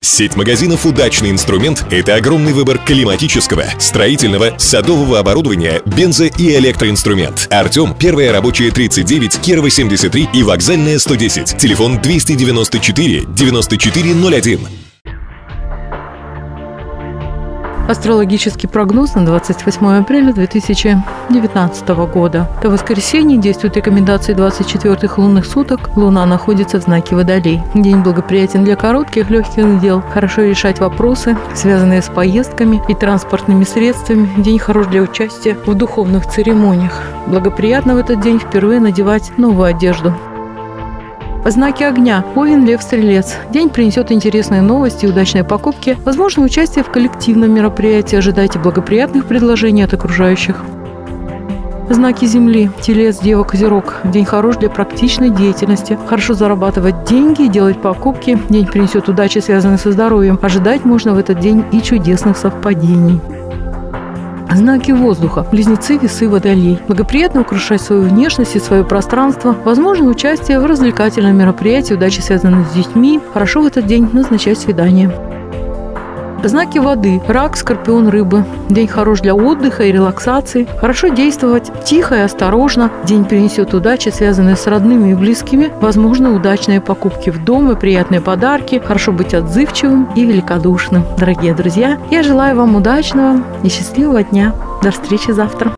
Сеть магазинов «Удачный инструмент» — это огромный выбор климатического, строительного, садового оборудования, бензо- и электроинструмент. Артем, первая рабочая 39, Кирова 73 и вокзальная 110. Телефон 294 9401. Астрологический прогноз на 28 апреля 2019 года. До воскресенья действуют рекомендации 24 лунных суток. Луна находится в знаке Водолей. День благоприятен для коротких, легких дел. Хорошо решать вопросы, связанные с поездками и транспортными средствами. День хорош для участия в духовных церемониях. Благоприятно в этот день впервые надевать новую одежду. Знаки огня. Овен, Лев, Стрелец. День принесет интересные новости и удачные покупки. Возможно участие в коллективном мероприятии. Ожидайте благоприятных предложений от окружающих. Знаки Земли. Телец, Дева, Козерог. День хорош для практичной деятельности. Хорошо зарабатывать деньги, делать покупки. День принесет удачи, связанные со здоровьем. Ожидать можно в этот день и чудесных совпадений. Знаки воздуха. Близнецы, весы, водолей. Благоприятно украшать свою внешность и свое пространство. Возможно участие в развлекательном мероприятии, удачи связаны с детьми. Хорошо в этот день назначать свидание. Знаки воды. Рак, скорпион, рыбы. День хорош для отдыха и релаксации. Хорошо действовать тихо и осторожно. День принесет удачи, связанные с родными и близкими. Возможно, удачные покупки в дом и приятные подарки. Хорошо быть отзывчивым и великодушным. Дорогие друзья, я желаю вам удачного и счастливого дня. До встречи завтра.